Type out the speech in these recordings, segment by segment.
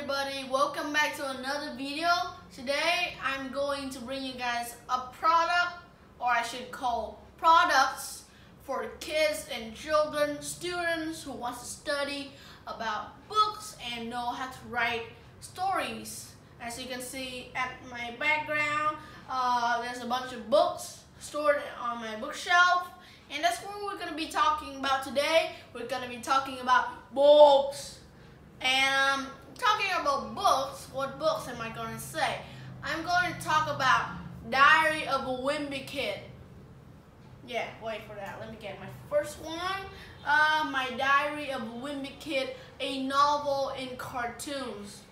everybody, welcome back to another video. Today I'm going to bring you guys a product, or I should call products for kids and children, students who want to study about books and know how to write stories. As you can see at my background, uh, there's a bunch of books stored on my bookshelf. And that's what we're going to be talking about today. We're going to be talking about books. And um, talking about books, what books am I going to say? I'm going to talk about Diary of a Wimpy Kid. Yeah, wait for that. Let me get my first one. Uh, my Diary of a Wimpy Kid, a novel in cartoons.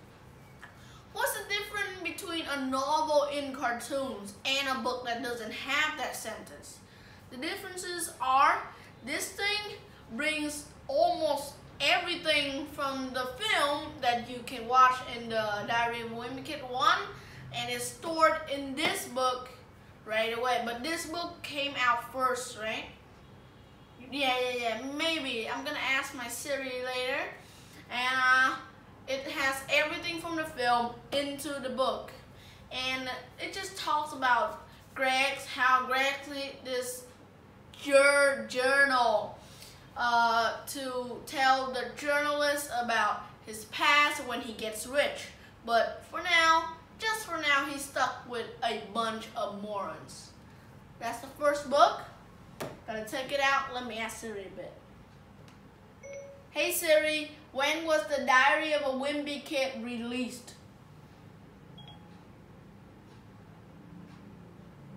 What's the difference between a novel in cartoons and a book that doesn't have that sentence? The differences are this thing brings almost everything from the film that you can watch in the Diary of a Wimpy Kid 1 and it's stored in this book right away. But this book came out first, right? Yeah, yeah, yeah, maybe. I'm gonna ask my Siri later. And uh, it has everything from the film into the book. And it just talks about Greg's, how Greg this journal uh, to tell the journalist about his past when he gets rich. But for now, just for now, he's stuck with a bunch of morons. That's the first book. Gotta take it out. Let me ask Siri a bit. Hey Siri, when was the Diary of a Wimpy Kid released?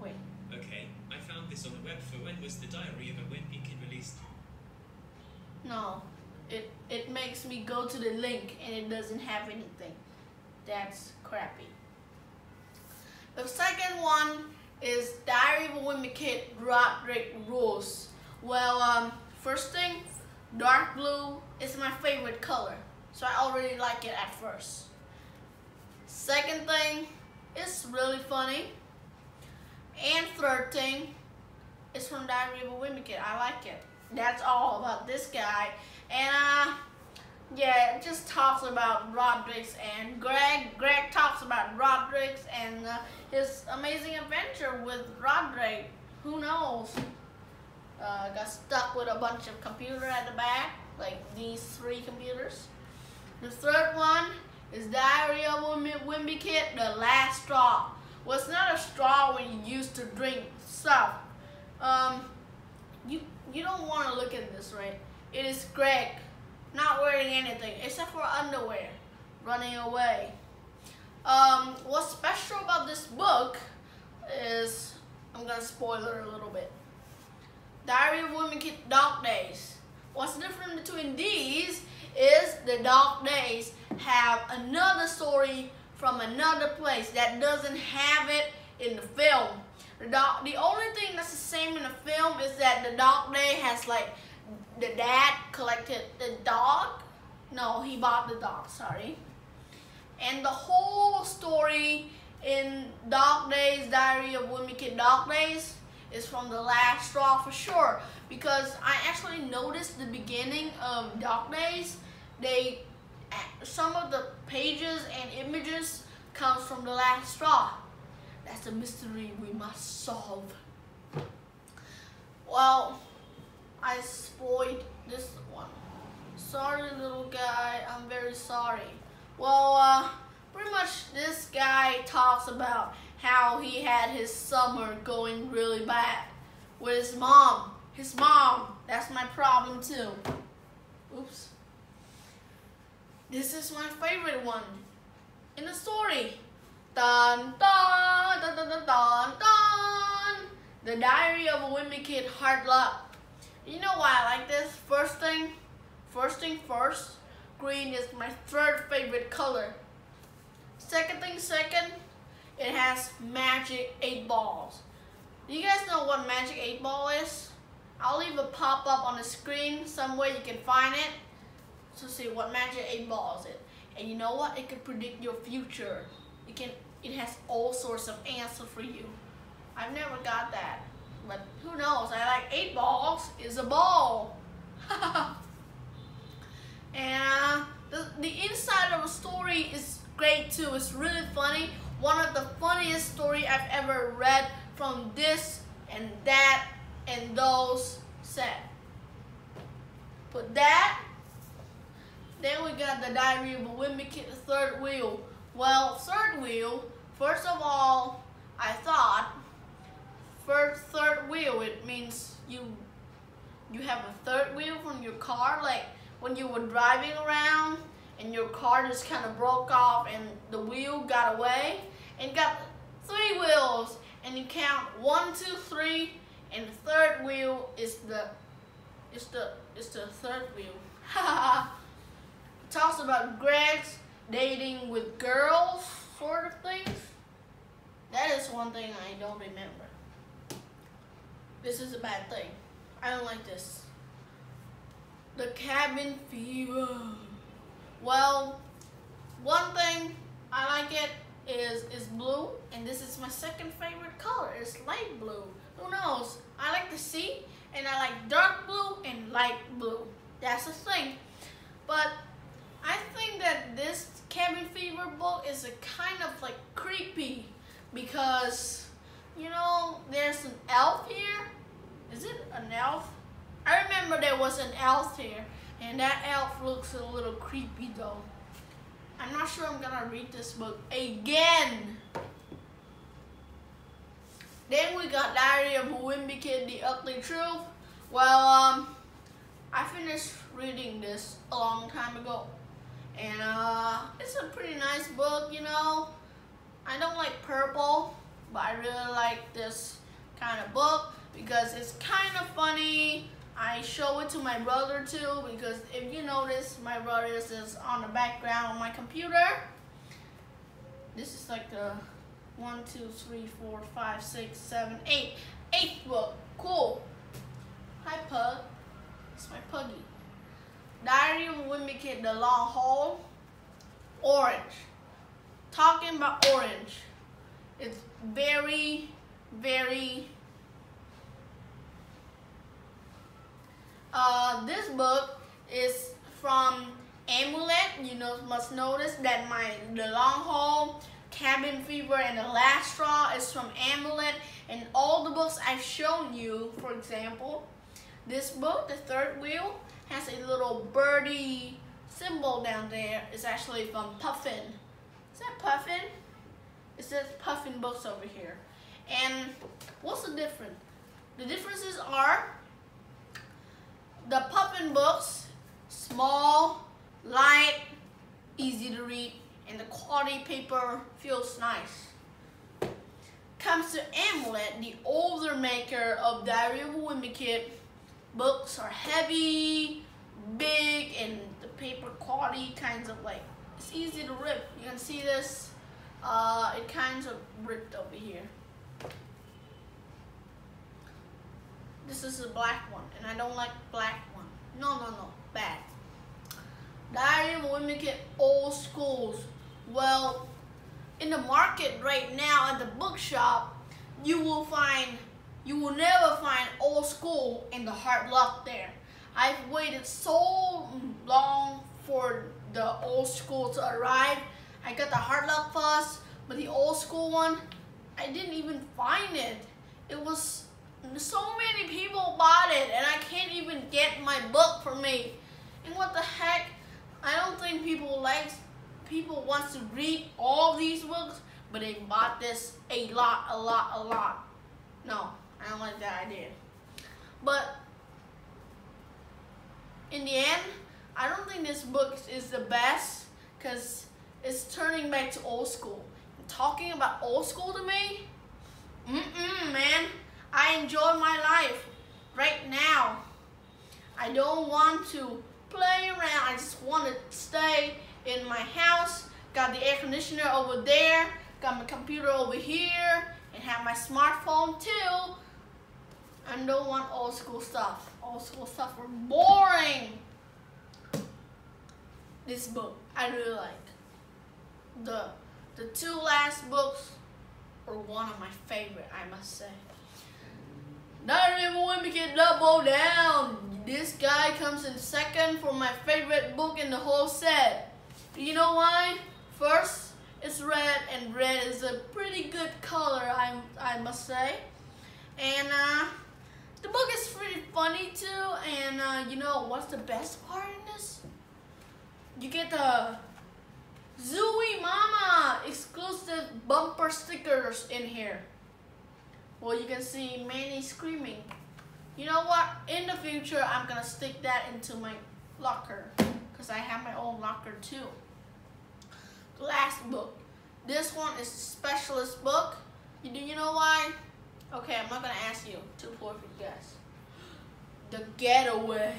Wait. Okay, I found this on the web for when was the Diary of a Wimpy Kid released? No, it, it makes me go to the link and it doesn't have anything. That's crappy. The second one is Diary of a Wimpy Kid Rodrick Rules. Well, um, first thing, dark blue is my favorite color. So I already like it at first. Second thing, it's really funny. And third thing, it's from Diary of a Wimpy Kid. I like it that's all about this guy. And uh, yeah, it just talks about Rodriguez and Greg. Greg talks about Rodriguez and uh, his amazing adventure with Rodriguez. Who knows? Uh, got stuck with a bunch of computer at the back, like these three computers. The third one is Diary of a Wimpy Kid, The Last Straw. Well, it's not a straw when you used to drink stuff. You don't want to look at this, right? It is Greg not wearing anything except for underwear, running away. Um, what's special about this book is, I'm gonna spoil it a little bit. Diary of Wimpy Kid Dog Days. What's different between these is the Dog Days have another story from another place that doesn't have it in the film. The dog. The only thing that's the same in the film is that the dog day has like the dad collected the dog. No, he bought the dog. Sorry. And the whole story in Dog Days, Diary of Wimpy Kid Dog Days is from the last straw for sure. Because I actually noticed the beginning of Dog Days, they some of the pages and images comes from the last straw. That's a mystery we must solve. Well, I spoiled this one. Sorry, little guy. I'm very sorry. Well, uh, pretty much this guy talks about how he had his summer going really bad with his mom. His mom. That's my problem too. Oops. This is my favorite one in the story. Dun dun dun dun dun dun dun. The Diary of a Wimpy Kid Hard Luck. You know why I like this? First thing, first thing first, green is my third favorite color. Second thing second, it has magic eight balls. You guys know what magic eight ball is? I'll leave a pop-up on the screen somewhere you can find it to see what magic eight ball is it. And you know what? It can predict your future. It can it has all sorts of answers for you. I've never got that. But who knows? I like eight balls is a ball. and the, the inside of a story is great too. It's really funny. One of the funniest story I've ever read from this and that and those set. Put that. Then we got the Diary of a Wimpy Kid, the third wheel. Well, third wheel, first of all, I thought first third wheel it means you you have a third wheel from your car like when you were driving around and your car just kind of broke off and the wheel got away and got three wheels and you count one two three and the third wheel is the is the is the third wheel Ha ha ha. talks about Greg's dating with girls sort of things? That is one thing I don't remember. This is a bad thing. I don't like this. The cabin fever. Well one thing I like it is is blue and this is my second favorite color it's light blue. Who knows? I like the sea and I like dark blue and light blue. That's the thing. But I think that this cabin fever book is a kind of like creepy because you know there's an elf here is it an elf I remember there was an elf here and that elf looks a little creepy though I'm not sure I'm gonna read this book again. Then we got Diary of a Wimpy Kid, The Ugly Truth. Well, um, I finished reading this a long time ago. And uh, it's a pretty nice book, you know. I don't like purple, but I really like this kind of book because it's kind of funny. I show it to my brother too because if you notice my brother is on the background on my computer. This is like the one, two, three, four, five, six, seven, eight. Eighth book. Cool. Hi Pug. It's my puggy. Diary of a Wimpy Kid, The Long Haul. Orange. Talking about orange. It's very, very Uh, this book is from Amulet. You know, must notice that my the long haul, cabin fever, and the last straw is from Amulet. And all the books I've shown you, for example, this book, the third wheel, has a little birdie symbol down there. It's actually from Puffin. Is that Puffin? It says Puffin Books over here. And what's the difference? The differences are the Puffin books, small, light, easy to read, and the quality paper feels nice. Comes to Amulet, the older maker of Diary of a Wimpy Kid, books are heavy, big, and the paper quality kinds of like, it's easy to rip. You can see this, uh, it kinds of ripped over here. This is a black one, and I don't like black one. No, no, no, bad. Diary of Wimpy Kid old schools. Well, in the market right now at the bookshop, you will find, you will never find old school in the hard luck there. I've waited so long for the old school to arrive. I got the hard luck first, but the old school one, I didn't even find it. It was so many people bought it and I can't even get my book for me. And what the heck? I don't think people like people wants to read all these books, but they bought this a lot, a lot, a lot. No, I don't like that idea. But in the end, I don't think this book is the best because it's turning back to old school. talking about old school to me? Mm-mm, man. I enjoy my life right now. I don't want to play around. I just want to stay in my house. Got the air conditioner over there. Got my computer over here. And have my smartphone too. I don't want old school stuff. Old school stuff are boring. This book, I really like. The, the two last books are one of my favorite, I must say. Not even when we get double down. This guy comes in second for my favorite book in the whole set. You know why? First, it's red, and red is a pretty good color, I I must say. And uh, the book is pretty funny too. And uh, you know what's the best part in this? You get the Zoo-Wee Mama exclusive bumper stickers in here. Well, you can see Manny screaming. You know what? In the future, I'm gonna stick that into my locker because I have my own locker too. Last book. This one is a specialist book. You do you know why? Okay, I'm not gonna ask you. Too poor for you guys. The Getaway.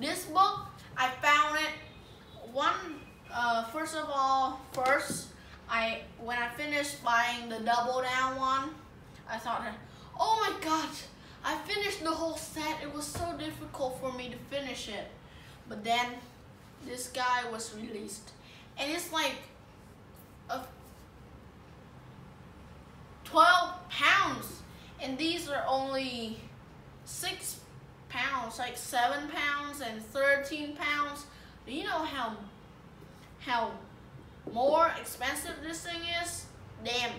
This book, I found it one. Uh, first of all, first I when I finished buying the double down one, I thought, oh my god, I finished the whole set. It was so difficult for me to finish it. But then this guy was released. And it's like 12 pounds. And these are only 6 pounds, like 7 pounds and 13 pounds. Do you know how how more expensive this thing is? Damn.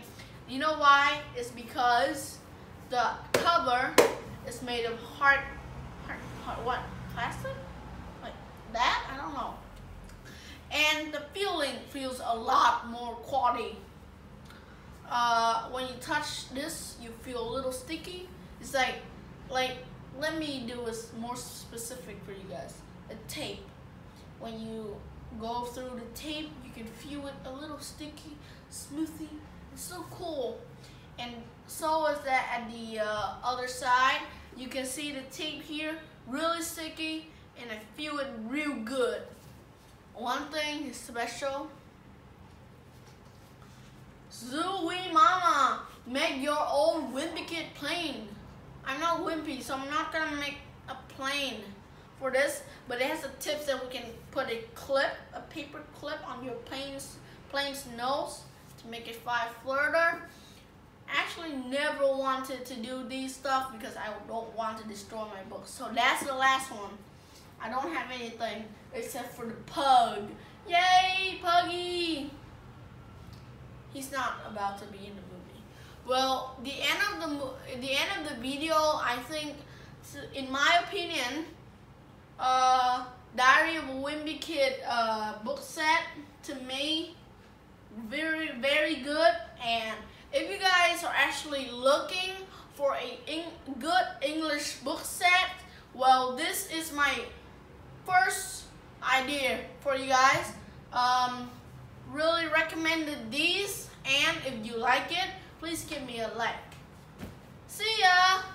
You know why? It's because the cover is made of hard, hard, hard what? Plastic? Like that? I don't know. And the feeling feels a lot more quality. Uh, when you touch this, you feel a little sticky. It's like, like, let me do this more specific for you guys. A tape. When you go through the tape, you can feel it a little sticky, smoothy. It's so cool. And so is that at the uh, other side. You can see the tape here, really sticky, and I feel it real good. One thing is special. Zoo-Wee Mama, make your own Wimpy Kid plane. I'm not wimpy, so I'm not gonna make a plane for this, but it has the tips that we can put a clip, a paper clip on your plane's, plane's nose to make it fly further actually never wanted to do these stuff because I don't want to destroy my books. So that's the last one. I don't have anything except for the pug. Yay, Puggy! He's not about to be in the movie. Well, the end of the the end of the video, I think, in my opinion, uh, Diary of a Wimpy Kid uh, book set to me very very good and if you guys are actually looking for a good English book set, well, this is my first idea for you guys. Um, really recommended these and if you like it, please give me a like. See ya!